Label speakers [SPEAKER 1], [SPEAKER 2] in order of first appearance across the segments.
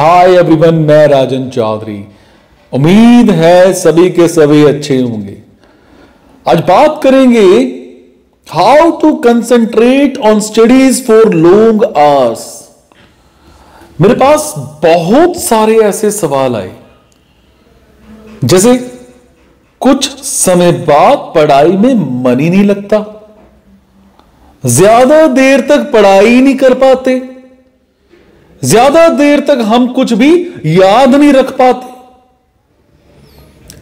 [SPEAKER 1] Hi everyone मैं राजन चौधरी। उम्मीद है सभी के सभी अच्छे होंगे। आज बात करेंगे how to concentrate on studies for long hours मेरे पास बहुत सारे ऐसे सवाल आए। जैसे, कुछ समय बाद पढ़ाई में मन ही नहीं लगता। ज़्यादा देर तक पढ़ाई नहीं कर पाते। ज़्यादा देर तक हम कुछ भी याद नहीं रख पाते।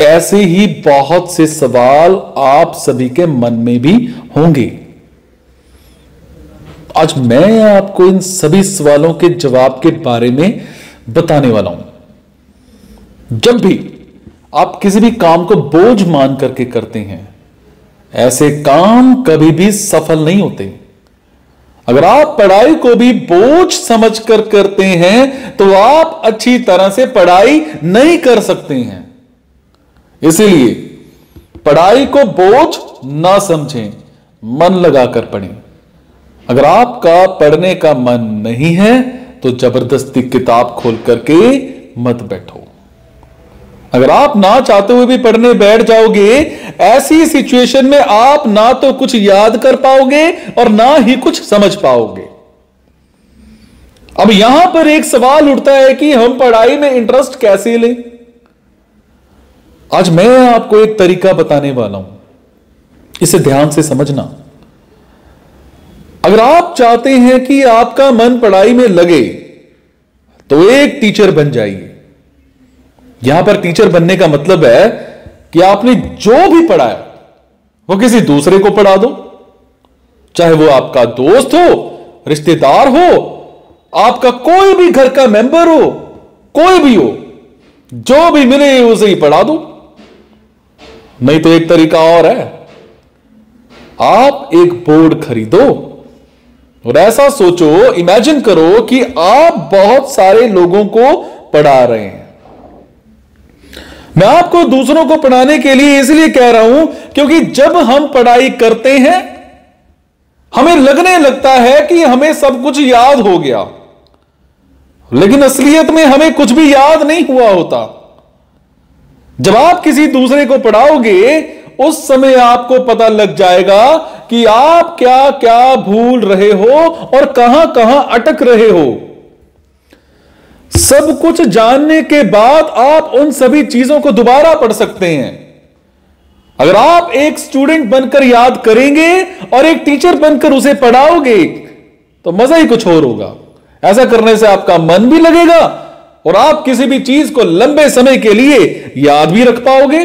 [SPEAKER 1] ऐसे ही बहुत से सवाल आप सभी के मन में भी होंगे। आज मैं आपको इन सभी सवालों के जवाब के बारे में बताने वाला हूँ। जब भी आप किसी भी काम को बोझ मान करके करते हैं, ऐसे काम कभी भी सफल नहीं होते। अगर आप पढ़ाई को भी बोझ समझकर करते हैं तो आप अच्छी तरह से पढ़ाई नहीं कर सकते हैं। इसीलिए पढ़ाई को बोझ ना समझें, मन लगाकर पढ़ें। अगर आपका पढ़ने का मन नहीं है तो ज़बरदस्ती किताब खोल करके मत बैठो। अगर आप ना चाहते हुए भी पढ़ने बैठ जाओगे, ऐसी सिचुएशन में आप ना तो कुछ याद कर पाओगे और ना ही कुछ समझ पाओगे। अब यहाँ पर एक सवाल उठता है कि हम पढ़ाई में इंटरेस्ट कैसे लें? आज मैं आपको एक तरीका बताने वाला हूँ। इसे ध्यान से समझना। अगर आप चाहते हैं कि आपका मन पढ़ाई में लगे तो एक टीचर बन जाइए। यहाँ पर टीचर बनने का मतलब है कि आपने जो भी पढ़ाया वो किसी दूसरे को पढ़ा दो। चाहे वो आपका दोस्त हो, रिश्तेदार हो, आपका कोई भी घर का मेंबर हो, कोई भी हो, जो भी मिले उसे ही पढ़ा दो। नहीं तो एक तरीका और है। आप एक बोर्ड खरीदो और ऐसा सोचो इमेजिन करो कि आप बहुत सारे लोगों को पढ़ा रहे हैं। मैं आपको दूसरों को पढ़ाने के लिए इसलिए कह रहा हूँ, क्योंकि जब हम पढ़ाई करते हैं, हमें लगने लगता है कि हमें सब कुछ याद हो गया। लेकिन असलियत में हमें कुछ भी याद नहीं हुआ होता। जब आप किसी दूसरे को पढ़ाओगे, उस समय आपको पता लग जाएगा कि आप क्या क्या भूल रहे हो और कहाँ कहाँ अटक रहे हो। सब कुछ जानने के बाद आप उन सभी चीज़ों को दोबारा पढ़ सकते हैं। अगर आप एक स्टूडेंट बनकर याद करेंगे और एक टीचर बनकर उसे पढ़ाओगे तो मज़ा ही कुछ और होगा। ऐसा करने से आपका मन भी लगेगा और आप किसी भी चीज़ को लंबे समय के लिए याद भी रख पाओगे।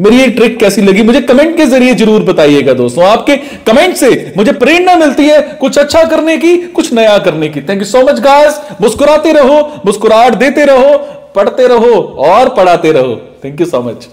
[SPEAKER 1] मेरी ये ट्रिक कैसी लगी? मुझे कमेंट के ज़रिए ज़रूर बताइएगा दोस्तों। आपके कमेंट से मुझे प्रेरणा मिलती है कुछ अच्छा करने की, कुछ नया करने की। Thank you so much guys मुस्कुराते रहो, मुस्कुराहट देते रहो, पढ़ते रहो और पढ़ाते रहो। Thank you so much